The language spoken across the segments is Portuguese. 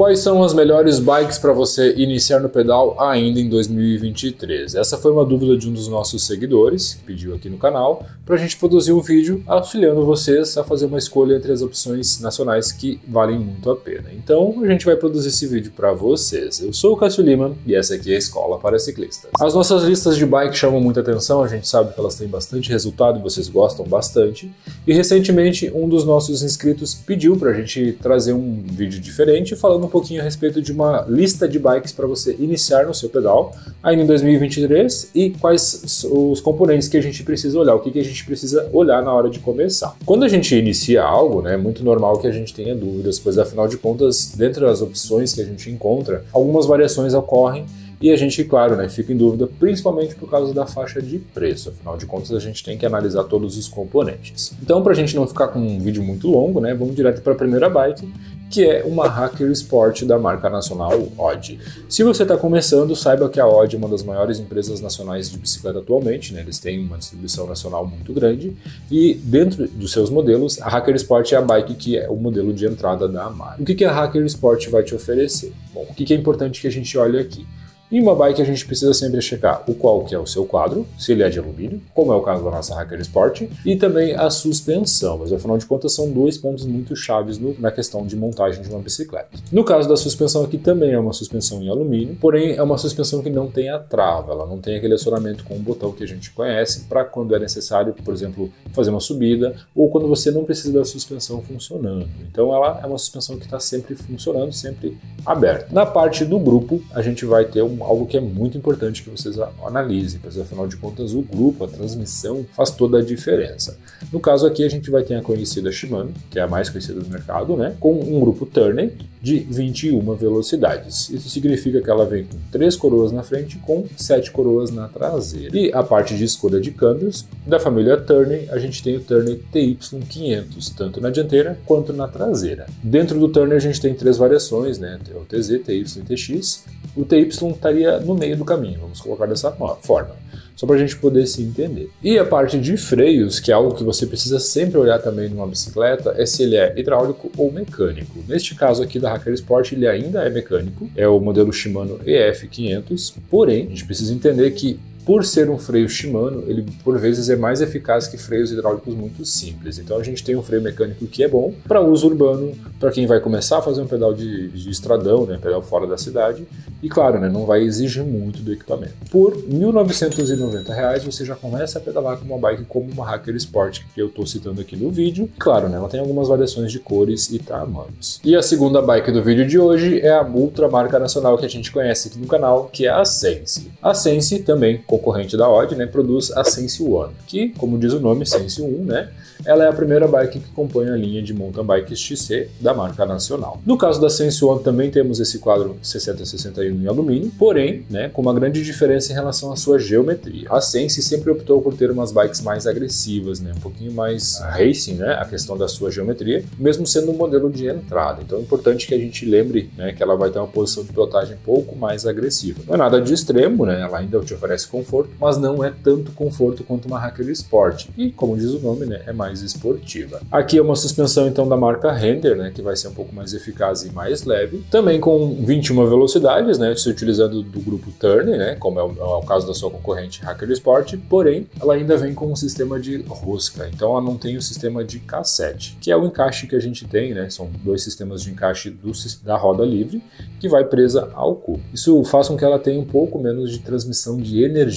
Quais são as melhores bikes para você iniciar no pedal ainda em 2023? Essa foi uma dúvida de um dos nossos seguidores, que pediu aqui no canal, para a gente produzir um vídeo auxiliando vocês a fazer uma escolha entre as opções nacionais que valem muito a pena. Então a gente vai produzir esse vídeo para vocês. Eu sou o Cássio Lima e essa aqui é a Escola para Ciclistas. As nossas listas de bike chamam muita atenção, a gente sabe que elas têm bastante resultado e vocês gostam bastante. E recentemente um dos nossos inscritos pediu para a gente trazer um vídeo diferente falando pouquinho a respeito de uma lista de bikes para você iniciar no seu pedal ainda em 2023 e quais os componentes que a gente precisa olhar, o que, que a gente precisa olhar na hora de começar. Quando a gente inicia algo, né, é muito normal que a gente tenha dúvidas, pois afinal de contas, dentro das opções que a gente encontra, algumas variações ocorrem e a gente, claro, né, fica em dúvida, principalmente por causa da faixa de preço. Afinal de contas, a gente tem que analisar todos os componentes. Então, para a gente não ficar com um vídeo muito longo, né, vamos direto para a primeira bike, que é uma Hacker Sport da marca nacional Odd. Se você está começando, saiba que a Odd é uma das maiores empresas nacionais de bicicleta atualmente, né? eles têm uma distribuição nacional muito grande e dentro dos seus modelos, a Hacker Sport é a bike que é o modelo de entrada da marca. O que, que a Hacker Sport vai te oferecer? Bom, o que, que é importante que a gente olhe aqui? Em uma bike a gente precisa sempre checar o qual que é o seu quadro, se ele é de alumínio, como é o caso da nossa Hacker Sport, e também a suspensão, mas afinal de contas são dois pontos muito chaves no, na questão de montagem de uma bicicleta. No caso da suspensão aqui também é uma suspensão em alumínio, porém é uma suspensão que não tem a trava, ela não tem aquele acionamento com o botão que a gente conhece para quando é necessário, por exemplo, fazer uma subida ou quando você não precisa da suspensão funcionando. Então ela é uma suspensão que está sempre funcionando, sempre aberta. Na parte do grupo a gente vai ter um algo que é muito importante que vocês analisem, pois afinal de contas o grupo, a transmissão faz toda a diferença. No caso aqui a gente vai ter a conhecida Shimano, que é a mais conhecida do mercado, né, com um grupo Turner de 21 velocidades. Isso significa que ela vem com três coroas na frente com sete coroas na traseira. E a parte de escolha de câmbios da família Turner, a gente tem o Turner TY500, tanto na dianteira quanto na traseira. Dentro do Turner a gente tem três variações, né, o TZ, TY e TX. O TY estaria no meio do caminho, vamos colocar dessa forma só para a gente poder se entender. E a parte de freios, que é algo que você precisa sempre olhar também numa bicicleta, é se ele é hidráulico ou mecânico. Neste caso aqui da Hacker Sport, ele ainda é mecânico, é o modelo Shimano EF500, porém, a gente precisa entender que por ser um freio Shimano, ele por vezes é mais eficaz que freios hidráulicos muito simples. Então a gente tem um freio mecânico que é bom para uso urbano, para quem vai começar a fazer um pedal de, de estradão, né, pedal fora da cidade, e claro, né, não vai exigir muito do equipamento. Por R$ 1.990 você já começa a pedalar com uma bike como uma Hacker Sport, que eu estou citando aqui no vídeo. Claro, né, ela tem algumas variações de cores e tamanhos. E a segunda bike do vídeo de hoje é a ultra marca nacional que a gente conhece aqui no canal, que é a Sense. A Sense, também concorrente da Odd, né, produz a Sense One, que, como diz o nome, Sense 1, né, ela é a primeira bike que compõe a linha de mountain bikes XC da marca nacional. No caso da Sense One também temos esse quadro 6061 em alumínio, porém, né, com uma grande diferença em relação à sua geometria. A Sense sempre optou por ter umas bikes mais agressivas, né, um pouquinho mais racing, né, a questão da sua geometria, mesmo sendo um modelo de entrada. Então é importante que a gente lembre, né, que ela vai ter uma posição de pilotagem um pouco mais agressiva. Não é nada de extremo, né, ela ainda te oferece conforto, mas não é tanto conforto quanto uma Hacker Sport. E como diz o nome, né, é mais esportiva. Aqui é uma suspensão então da marca Render, né, que vai ser um pouco mais eficaz e mais leve. Também com 21 velocidades, né, se utilizando do grupo Turner, né, como é o, é o caso da sua concorrente Hacker Sport, porém ela ainda vem com um sistema de rosca, então ela não tem o sistema de cassete, que é o encaixe que a gente tem, né, são dois sistemas de encaixe do, da roda livre que vai presa ao cubo. Isso faz com que ela tenha um pouco menos de transmissão de energia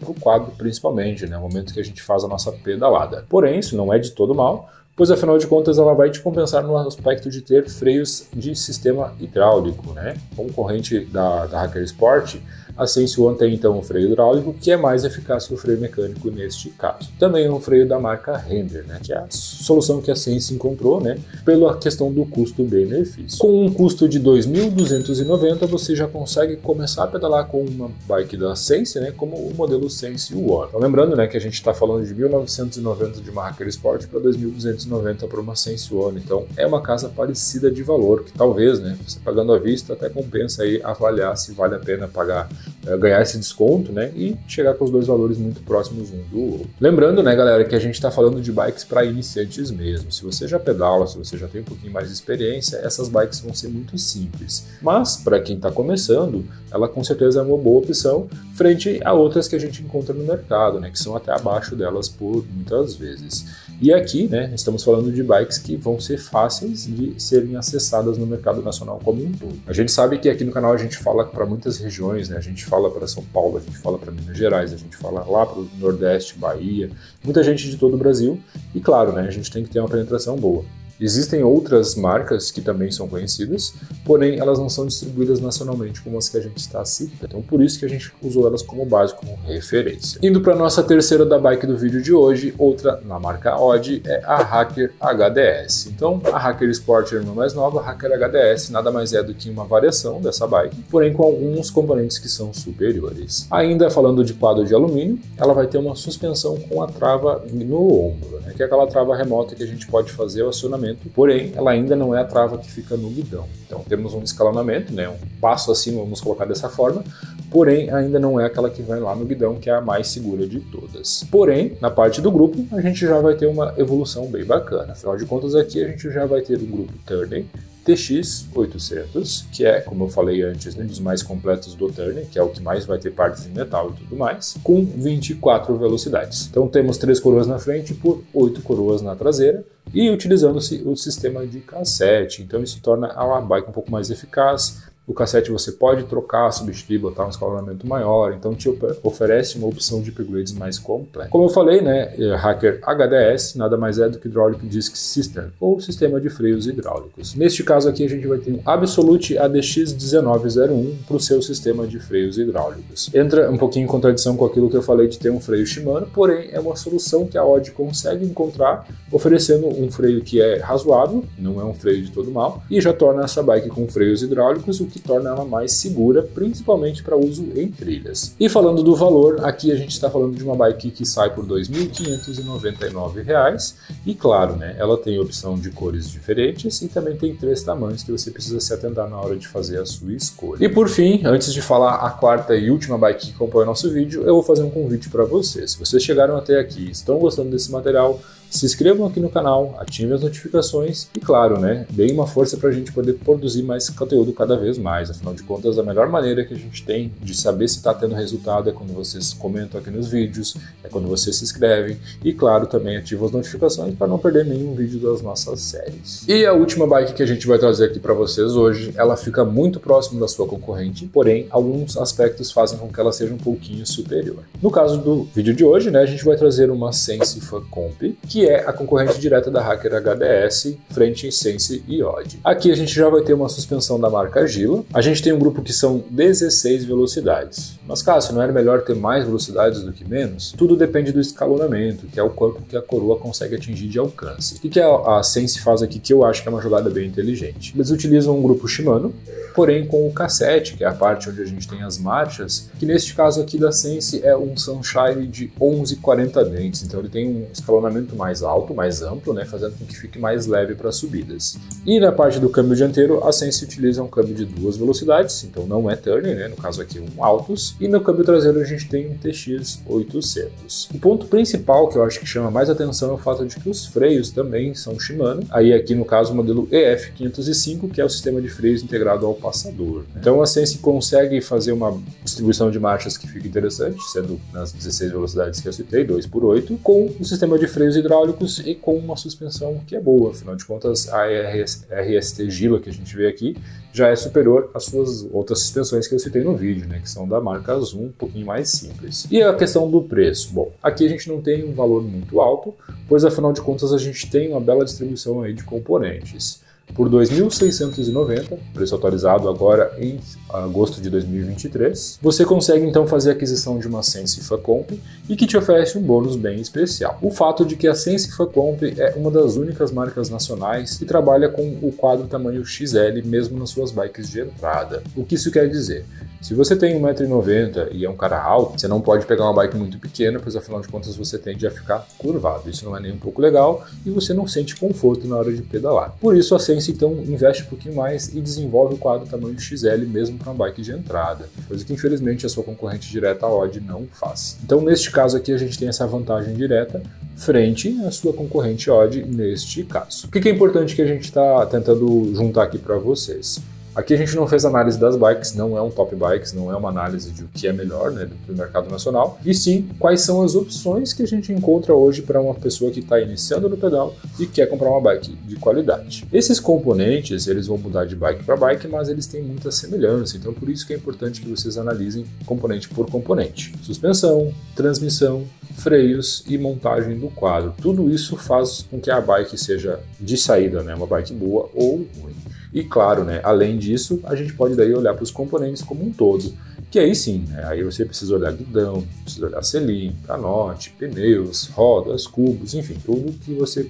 para o quadro, principalmente, né, no momento que a gente faz a nossa pedalada. Porém, isso não é de todo mal, pois afinal de contas ela vai te compensar no aspecto de ter freios de sistema hidráulico, né? Concorrente da, da Hacker Sport, a Sense One tem então um freio hidráulico que é mais eficaz que o freio mecânico neste caso. Também é um freio da marca Render, né, que é a solução que a Sense encontrou né, pela questão do custo-benefício. Com um custo de 2.290 você já consegue começar a pedalar com uma bike da Sense, né, como o modelo Sense One. Então, lembrando né, que a gente está falando de 1.990 de uma Hacker Sport para 2.290 para uma One, então é uma casa parecida de valor que talvez, né, você pagando à vista até compensa aí avaliar se vale a pena pagar é, ganhar esse desconto, né? E chegar com os dois valores muito próximos um do outro. Lembrando, né, galera, que a gente está falando de bikes para iniciantes mesmo. Se você já pedala, se você já tem um pouquinho mais de experiência, essas bikes vão ser muito simples. Mas para quem está começando, ela com certeza é uma boa opção frente a outras que a gente encontra no mercado, né, que são até abaixo delas por muitas vezes. E aqui, né, estamos falando de bikes que vão ser fáceis de serem acessadas no mercado nacional como um todo. A gente sabe que aqui no canal a gente fala para muitas regiões, né? A gente fala para São Paulo, a gente fala para Minas Gerais, a gente fala lá para o Nordeste, Bahia, muita gente de todo o Brasil. E claro, né, a gente tem que ter uma penetração boa. Existem outras marcas que também são conhecidas, porém elas não são distribuídas nacionalmente como as que a gente está citando. Então por isso que a gente usou elas como base, como referência. Indo para nossa terceira da bike do vídeo de hoje, outra na marca Odd é a Hacker HDS. Então a Hacker Sport, a irmã mais nova, a Hacker HDS nada mais é do que uma variação dessa bike, porém com alguns componentes que são superiores. Ainda falando de quadro de alumínio, ela vai ter uma suspensão com a trava no ombro, né, que é aquela trava remota que a gente pode fazer o acionamento porém ela ainda não é a trava que fica no guidão. Então temos um escalonamento, né, um passo acima, vamos colocar dessa forma, porém ainda não é aquela que vai lá no guidão, que é a mais segura de todas. Porém, na parte do grupo, a gente já vai ter uma evolução bem bacana. Afinal de contas, aqui a gente já vai ter um grupo Turning, TX800, que é, como eu falei antes, um dos mais completos do Turner, que é o que mais vai ter partes em metal e tudo mais, com 24 velocidades. Então temos três coroas na frente por oito coroas na traseira e utilizando-se o sistema de cassete. Então isso torna a bike um pouco mais eficaz, o cassete você pode trocar, substituir, botar um escalonamento maior, então te oferece uma opção de upgrades mais completa. Como eu falei, né, é, Hacker HDS nada mais é do que Hydraulic Disc System, ou sistema de freios hidráulicos. Neste caso aqui a gente vai ter um Absolute ADX 1901 para o seu sistema de freios hidráulicos. Entra um pouquinho em contradição com aquilo que eu falei de ter um freio Shimano, porém é uma solução que a Odd consegue encontrar, oferecendo um freio que é razoável, não é um freio de todo mal, e já torna essa bike com freios hidráulicos, o que que torna ela mais segura, principalmente para uso em trilhas. E falando do valor, aqui a gente está falando de uma bike que sai por R$ 2.599 e claro, né, ela tem opção de cores diferentes e também tem três tamanhos que você precisa se atentar na hora de fazer a sua escolha. E por fim, antes de falar a quarta e última bike que compõe o nosso vídeo, eu vou fazer um convite para vocês. Se vocês chegaram até aqui e estão gostando desse material, se inscrevam aqui no canal, ativem as notificações e, claro, né, deem uma força para a gente poder produzir mais conteúdo cada vez mais. Afinal de contas, a melhor maneira que a gente tem de saber se está tendo resultado é quando vocês comentam aqui nos vídeos, é quando vocês se inscrevem e, claro, também ativam as notificações para não perder nenhum vídeo das nossas séries. E a última bike que a gente vai trazer aqui para vocês hoje, ela fica muito próximo da sua concorrente, porém, alguns aspectos fazem com que ela seja um pouquinho superior. No caso do vídeo de hoje, né, a gente vai trazer uma Sense Comp, que que é a concorrente direta da Hacker HDS, frente Sense e Odd. Aqui a gente já vai ter uma suspensão da marca Gila. A gente tem um grupo que são 16 velocidades. Mas, Cássio, não era melhor ter mais velocidades do que menos? Tudo depende do escalonamento, que é o quanto que a coroa consegue atingir de alcance. O que a, Sense faz aqui que eu acho que é uma jogada bem inteligente? Eles utilizam um grupo Shimano, porém com o cassete, que é a parte onde a gente tem as marchas, que neste caso aqui da Sense é um Sunshine de 11,40 dentes, então ele tem um escalonamento mais alto, mais amplo, né, fazendo com que fique mais leve para subidas. E na parte do câmbio dianteiro, a Sense utiliza um câmbio de duas velocidades, então não é turning, né, no caso aqui um altos, e no câmbio traseiro a gente tem um TX 800. O ponto principal que eu acho que chama mais atenção é o fato de que os freios também são Shimano, aí aqui no caso o modelo EF505, que é o sistema de freios integrado ao passador. Né. Então a Sense consegue fazer uma distribuição de marchas que fica interessante, sendo nas 16 velocidades que eu citei, 2 por 8 com o sistema de freios hidráulicos e com uma suspensão que é boa. Afinal de contas, a RS, RST Gila que a gente vê aqui já é superior às suas outras suspensões que eu citei no vídeo, né, que são da marca Zoom, um pouquinho mais simples. E a questão do preço? Bom, aqui a gente não tem um valor muito alto, pois afinal de contas a gente tem uma bela distribuição aí de componentes por 2.690, preço atualizado agora em agosto de 2023. Você consegue então fazer a aquisição de uma Sense Facomp e que te oferece um bônus bem especial. O fato de que a Sense Facomp é uma das únicas marcas nacionais que trabalha com o quadro tamanho XL mesmo nas suas bikes de entrada. O que isso quer dizer? Se você tem 1,90m e é um cara alto, você não pode pegar uma bike muito pequena, pois afinal de contas você tende a ficar curvado. Isso não é nem um pouco legal e você não sente conforto na hora de pedalar. Por isso a Sense então investe um pouquinho mais e desenvolve o quadro tamanho XL mesmo para uma bike de entrada, coisa que infelizmente a sua concorrente direta a Odd não faz. Então neste caso aqui a gente tem essa vantagem direta frente à sua concorrente Odd neste caso. O que é importante que a gente está tentando juntar aqui para vocês? Aqui a gente não fez análise das bikes, não é um top bikes, não é uma análise de o que é melhor né, do mercado nacional, e sim quais são as opções que a gente encontra hoje para uma pessoa que está iniciando no pedal e quer comprar uma bike de qualidade. Esses componentes eles vão mudar de bike para bike, mas eles têm muita semelhança, então por isso que é importante que vocês analisem componente por componente. Suspensão, transmissão, freios e montagem do quadro. Tudo isso faz com que a bike seja de saída, né, uma bike boa ou ruim. E claro, né, além disso, a gente pode daí olhar para os componentes como um todo, que aí sim, né, aí você precisa olhar guidão, precisa olhar selim, canote, pneus, rodas, cubos, enfim, tudo que você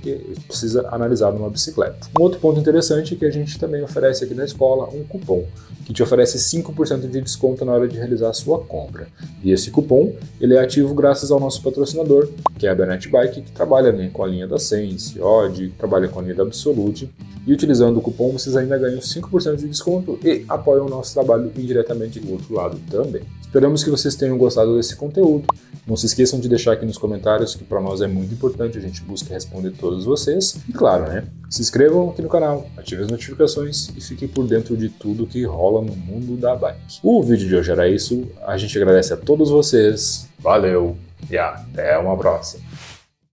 precisa analisar numa bicicleta. Um outro ponto interessante é que a gente também oferece aqui na escola um cupom que te oferece 5% de desconto na hora de realizar a sua compra. E esse cupom ele é ativo graças ao nosso patrocinador, que é a Bernat Bike, que trabalha né, com a linha da Sense, Odd, trabalha com a linha da Absolute. E utilizando o cupom vocês ainda ganham 5% de desconto e apoiam o nosso trabalho indiretamente do outro lado também. Esperamos que vocês tenham gostado desse conteúdo. Não se esqueçam de deixar aqui nos comentários, que para nós é muito importante, a gente busca responder todos vocês. E claro, né? Se inscrevam aqui no canal, ativem as notificações e fiquem por dentro de tudo que rola no mundo da bike. O vídeo de hoje era isso, a gente agradece a todos vocês, valeu e até uma próxima.